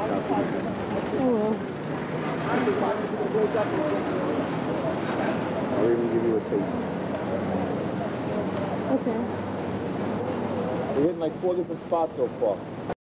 Oh. I'll even give you a taste. Okay. We're hitting like four different spots so far.